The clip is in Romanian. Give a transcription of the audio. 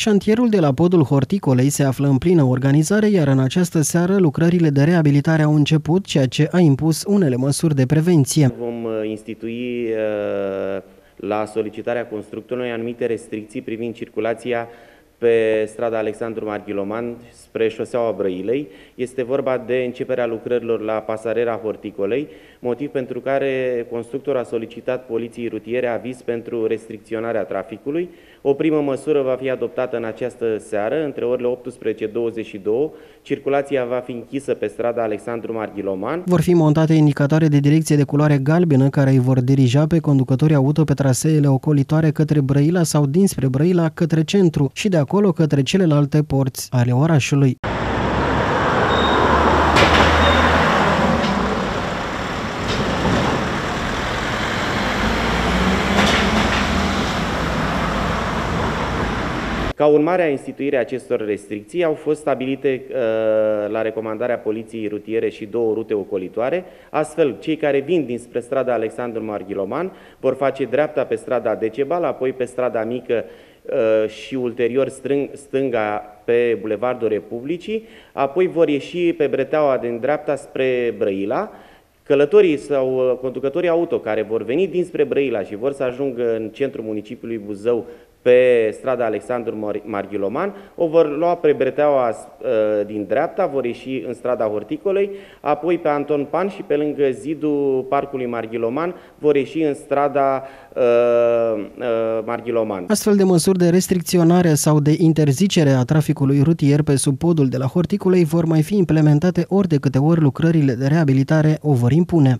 Șantierul de la podul Horticolei se află în plină organizare, iar în această seară lucrările de reabilitare au început, ceea ce a impus unele măsuri de prevenție. Vom uh, institui uh, la solicitarea constructorului anumite restricții privind circulația pe strada Alexandru Marghiloman spre șoseaua Brăilei. Este vorba de începerea lucrărilor la pasarera Horticolei, motiv pentru care constructorul a solicitat poliției rutiere aviz pentru restricționarea traficului. O primă măsură va fi adoptată în această seară, între orele 18-22. Circulația va fi închisă pe strada Alexandru Marghiloman. Vor fi montate indicatoare de direcție de culoare galbenă care îi vor dirija pe conducătorii auto pe traseele ocolitoare către Brăila sau dinspre Brăila către centru și de acolo către celelalte porți ale orașului. Ca urmare a instituirii acestor restricții, au fost stabilite uh, la recomandarea Poliției Rutiere și două rute ocolitoare, astfel cei care vin dinspre strada Alexandru Marghiloman vor face dreapta pe strada Decebal, apoi pe strada Mică uh, și ulterior stânga pe Bulevardul Republicii, apoi vor ieși pe breteaua din dreapta spre Brăila, Călătorii sau uh, conducătorii auto care vor veni dinspre Brăila și vor să ajungă în centrul municipiului Buzău pe strada Alexandru Marghiloman, o vor lua pe breteaua uh, din dreapta, vor ieși în strada Horticolei, apoi pe Anton Pan și pe lângă zidul Parcului Marghiloman vor ieși în strada uh, uh, Marghiloman. Astfel de măsuri de restricționare sau de interzicere a traficului rutier pe sub podul de la Horticolei vor mai fi implementate ori de câte ori lucrările de reabilitare o vor impune.